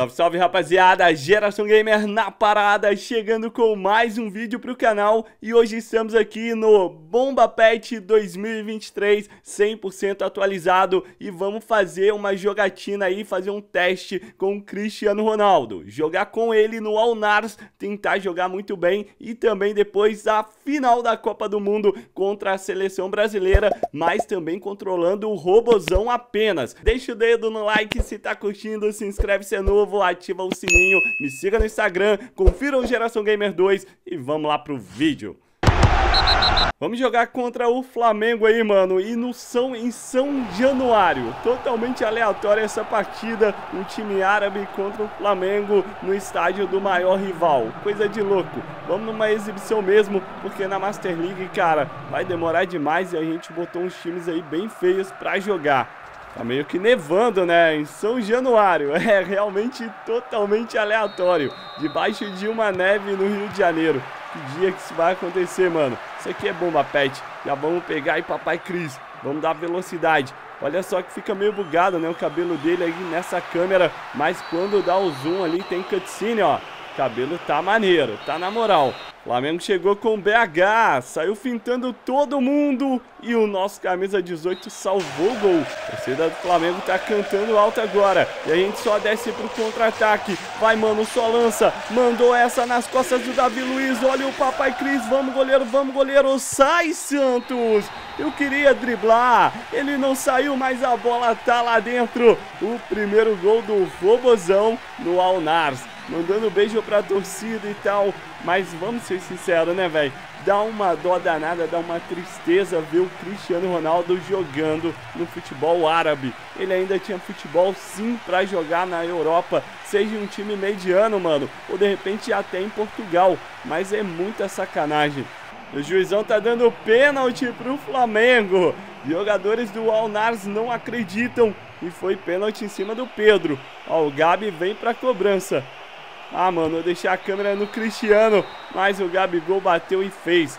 Salve, salve rapaziada, Geração Gamer na parada, chegando com mais um vídeo pro canal. E hoje estamos aqui no Bomba Pet 2023 100% atualizado. E vamos fazer uma jogatina aí, fazer um teste com o Cristiano Ronaldo, jogar com ele no Alnars, tentar jogar muito bem. E também depois a final da Copa do Mundo contra a seleção brasileira, mas também controlando o robozão apenas. Deixa o dedo no like se tá curtindo, se inscreve se é novo, novo, ativa o sininho, me siga no Instagram, confira o Geração Gamer 2 e vamos lá pro vídeo. Vamos jogar contra o Flamengo aí, mano, e no São, em São Januário. Totalmente aleatória essa partida, um time árabe contra o Flamengo no estádio do maior rival. Coisa de louco. Vamos numa exibição mesmo, porque na Master League, cara, vai demorar demais e a gente botou uns times aí bem feios pra jogar. Tá meio que nevando, né? Em São Januário. É realmente totalmente aleatório. Debaixo de uma neve no Rio de Janeiro. Que dia que isso vai acontecer, mano? Isso aqui é bomba pet. Já vamos pegar aí papai Cris. Vamos dar velocidade. Olha só que fica meio bugado, né? O cabelo dele aí nessa câmera. Mas quando dá o zoom ali tem cutscene, ó. O cabelo tá maneiro, tá na moral. Flamengo chegou com BH, saiu fintando todo mundo e o nosso camisa 18 salvou o gol. A torcida do Flamengo tá cantando alto agora e a gente só desce pro contra-ataque. Vai, mano, só lança, mandou essa nas costas do Davi Luiz. Olha o papai Cris, vamos goleiro, vamos goleiro, sai Santos! Eu queria driblar, ele não saiu, mas a bola tá lá dentro. O primeiro gol do Robozão no Alnars mandando beijo pra torcida e tal. Mas vamos ser sinceros, né, velho? Dá uma dó danada, dá uma tristeza ver o Cristiano Ronaldo jogando no futebol árabe. Ele ainda tinha futebol sim para jogar na Europa, seja um time mediano, mano, ou de repente até em Portugal. Mas é muita sacanagem. O juizão tá dando pênalti pro Flamengo. Jogadores do Alnars não acreditam e foi pênalti em cima do Pedro. Ó, o Gabi vem pra cobrança. Ah, mano, eu deixei a câmera no Cristiano, mas o Gabigol bateu e fez.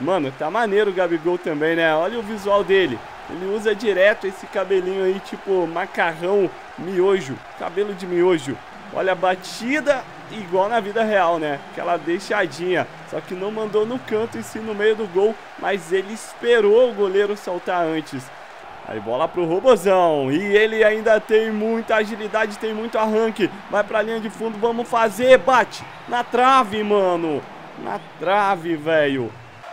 Mano, tá maneiro o Gabigol também, né? Olha o visual dele. Ele usa direto esse cabelinho aí, tipo macarrão, miojo, cabelo de miojo. Olha a batida igual na vida real, né? Aquela deixadinha. Só que não mandou no canto e sim no meio do gol, mas ele esperou o goleiro saltar antes. Aí bola pro Robozão. E ele ainda tem muita agilidade, tem muito arranque. Vai pra linha de fundo, vamos fazer. Bate na trave, mano. Na trave, velho.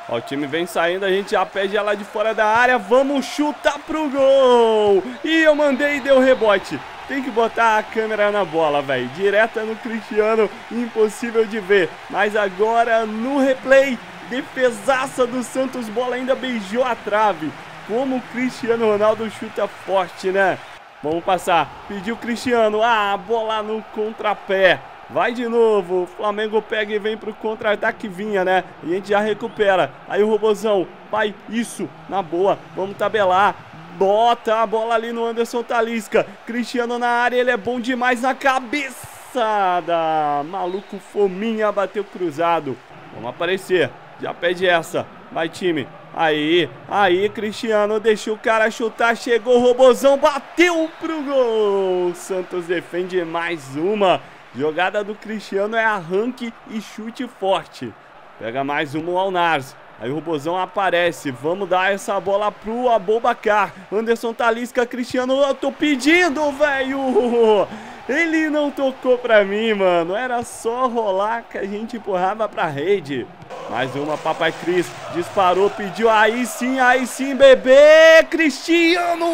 Ó, o time vem saindo, a gente já pede ela de fora da área. Vamos chutar pro gol. E eu mandei e deu rebote. Tem que botar a câmera na bola, velho. Direta no Cristiano, impossível de ver. Mas agora no replay, defesaça do Santos, bola ainda beijou a trave. Como o Cristiano Ronaldo chuta forte, né? Vamos passar. Pediu Cristiano. Ah, bola no contrapé. Vai de novo. O Flamengo pega e vem pro contra-ataque vinha, né? E a gente já recupera. Aí o Robozão. Vai, isso. Na boa. Vamos tabelar. Bota a bola ali no Anderson Talisca. Cristiano na área. Ele é bom demais na cabeçada. Maluco Fominha bateu cruzado. Vamos aparecer. Já pede essa. Vai, time. Aí, aí, Cristiano deixou o cara chutar, chegou o Robozão, bateu pro gol. Santos defende mais uma. Jogada do Cristiano é arranque e chute forte. Pega mais uma o Alnars. Aí o Robozão aparece. Vamos dar essa bola pro Abobacar. Anderson Talisca, Cristiano. Eu tô pedindo, velho. Ele não tocou pra mim, mano. Era só rolar que a gente empurrava pra rede. Mais uma, Papai Cris. Disparou, pediu. Aí sim, aí sim, bebê. Cristiano!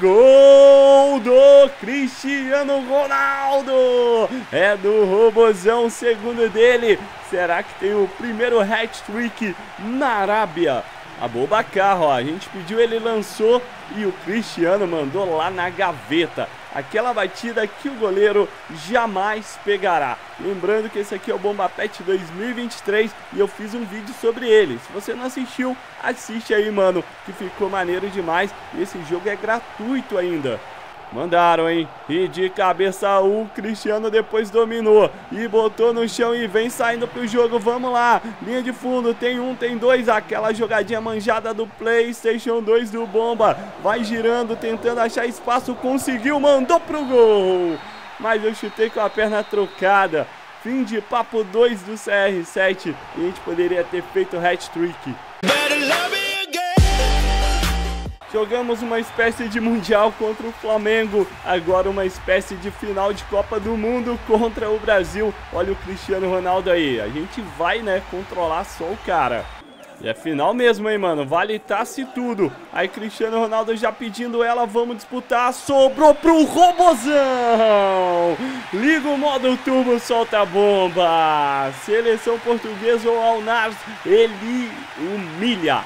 Gol do Cristiano Ronaldo! É do Robozão, segundo dele. Será que tem o primeiro hat-trick na Arábia? A Bobacar, ó, a gente pediu, ele lançou e o Cristiano mandou lá na gaveta. Aquela batida que o goleiro jamais pegará. Lembrando que esse aqui é o Bomba Pet 2023 e eu fiz um vídeo sobre ele. Se você não assistiu, assiste aí, mano, que ficou maneiro demais. E esse jogo é gratuito ainda. Mandaram, hein? E de cabeça o Cristiano depois dominou. E botou no chão e vem saindo pro jogo. Vamos lá. Linha de fundo. Tem um, tem dois. Aquela jogadinha manjada do Playstation 2 do Bomba. Vai girando, tentando achar espaço. Conseguiu, mandou pro gol. mas eu chutei com a perna trocada. Fim de papo 2 do CR7 e a gente poderia ter feito hat-trick. Jogamos uma espécie de mundial contra o Flamengo, agora uma espécie de final de Copa do Mundo contra o Brasil. Olha o Cristiano Ronaldo aí, a gente vai, né, controlar só o cara. E é final mesmo, hein, mano, vale tasse tudo. Aí Cristiano Ronaldo já pedindo ela, vamos disputar, sobrou pro Robozão. Liga o modo turbo, solta a bomba. Seleção portuguesa ou Alnars, ele humilha.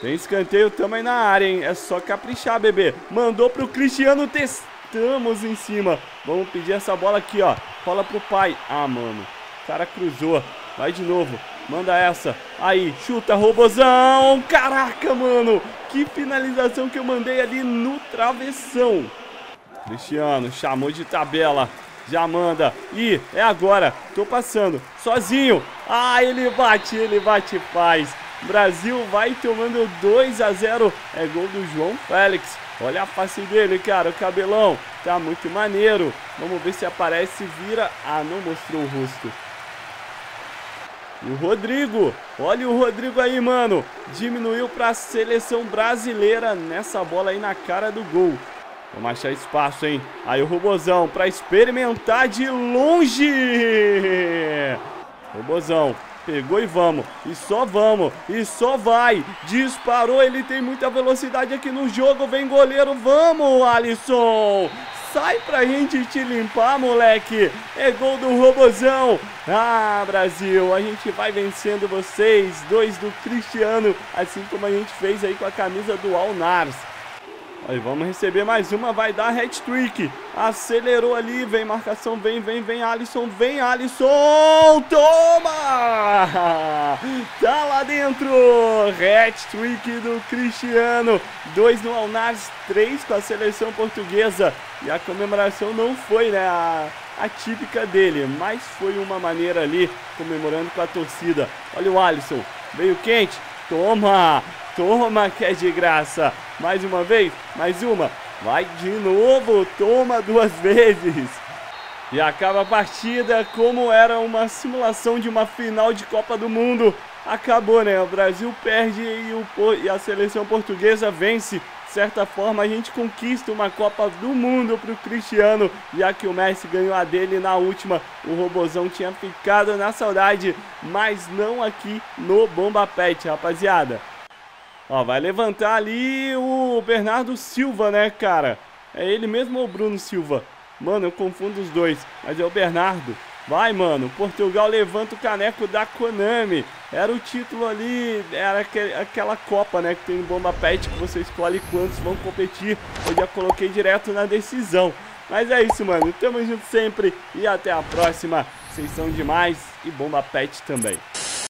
Tem escanteio também na área, hein? É só caprichar, bebê. Mandou pro Cristiano, testamos em cima. Vamos pedir essa bola aqui, ó. Rola pro pai. Ah, mano. O cara cruzou. Vai de novo. Manda essa. Aí, chuta, robozão. Caraca, mano. Que finalização que eu mandei ali no travessão. Cristiano chamou de tabela. Já manda. E é agora. Tô passando. Sozinho. Ah, ele bate, ele bate faz. Brasil vai tomando 2 a 0. É gol do João Félix. Olha a face dele, cara. O cabelão tá muito maneiro. Vamos ver se aparece vira. Ah, não mostrou o rosto. E o Rodrigo. Olha o Rodrigo aí, mano. Diminuiu para a seleção brasileira nessa bola aí na cara do gol. Vamos achar espaço, hein? Aí o Robozão para experimentar de longe. Robozão Pegou e vamos. E só vamos. E só vai. Disparou. Ele tem muita velocidade aqui no jogo. Vem goleiro. Vamos, Alisson. Sai pra gente te limpar, moleque. É gol do Robozão. Ah, Brasil, a gente vai vencendo vocês. Dois do Cristiano, assim como a gente fez aí com a camisa do Alnars. Aí vamos receber mais uma, vai dar hat-trick. Acelerou ali, vem marcação, vem, vem, vem Alisson, vem Alisson, toma! Tá lá dentro, hat-trick do Cristiano. Dois no Alnares, três com a seleção portuguesa. E a comemoração não foi, né, a, a típica dele, mas foi uma maneira ali, comemorando com a torcida. Olha o Alisson, veio quente, toma! Toma que é de graça. Mais uma vez, mais uma. Vai de novo, toma duas vezes. E acaba a partida como era uma simulação de uma final de Copa do Mundo. Acabou, né? O Brasil perde e, o, e a seleção portuguesa vence. De certa forma, a gente conquista uma Copa do Mundo para o Cristiano, já que o Messi ganhou a dele na última. O Robozão tinha ficado na saudade, mas não aqui no Bomba Pet, rapaziada. Ó, vai levantar ali o Bernardo Silva, né, cara? É ele mesmo ou o Bruno Silva? Mano, eu confundo os dois, mas é o Bernardo. Vai, mano. Portugal levanta o caneco da Konami. Era o título ali, era aquela Copa, né? Que tem Bomba Pet que você escolhe quantos vão competir. Eu já coloquei direto na decisão. Mas é isso, mano. Tamo junto sempre e até a próxima. Vocês são demais e Bomba Pet também.